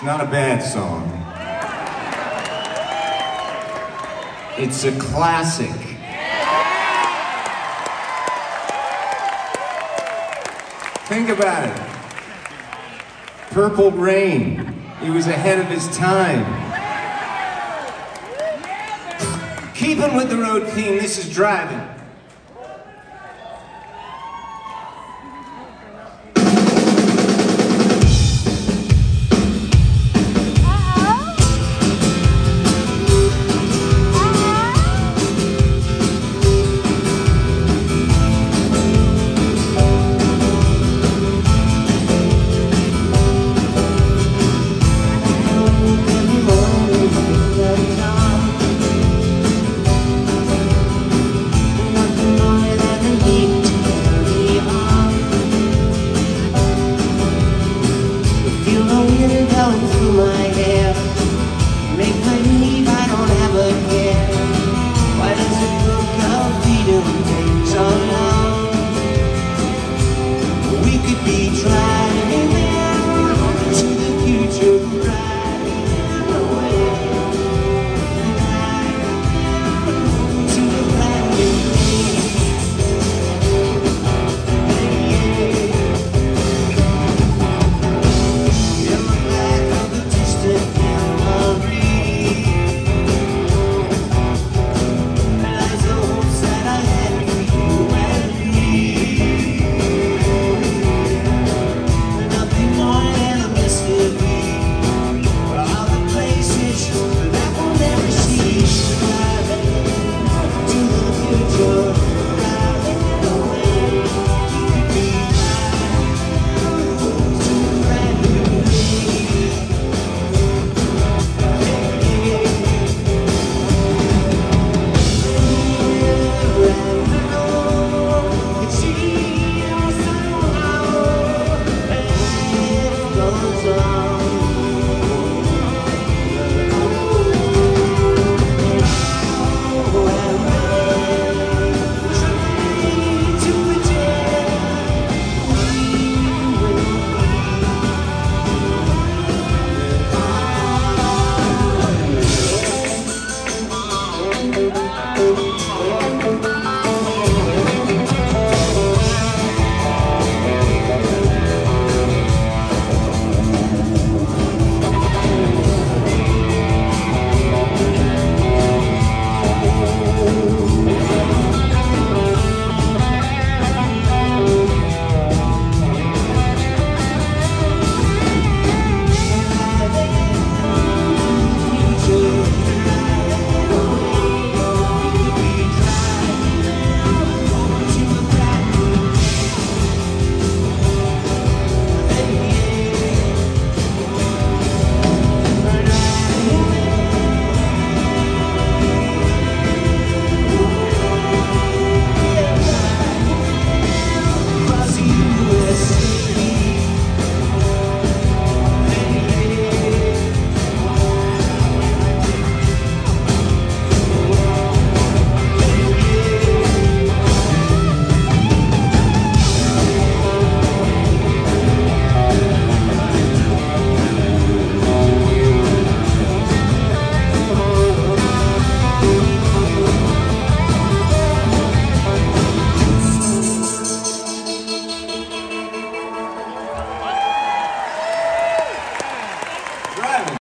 It's not a bad song. It's a classic. Think about it. Purple Rain. He was ahead of his time. Keeping with the road theme, this is driving.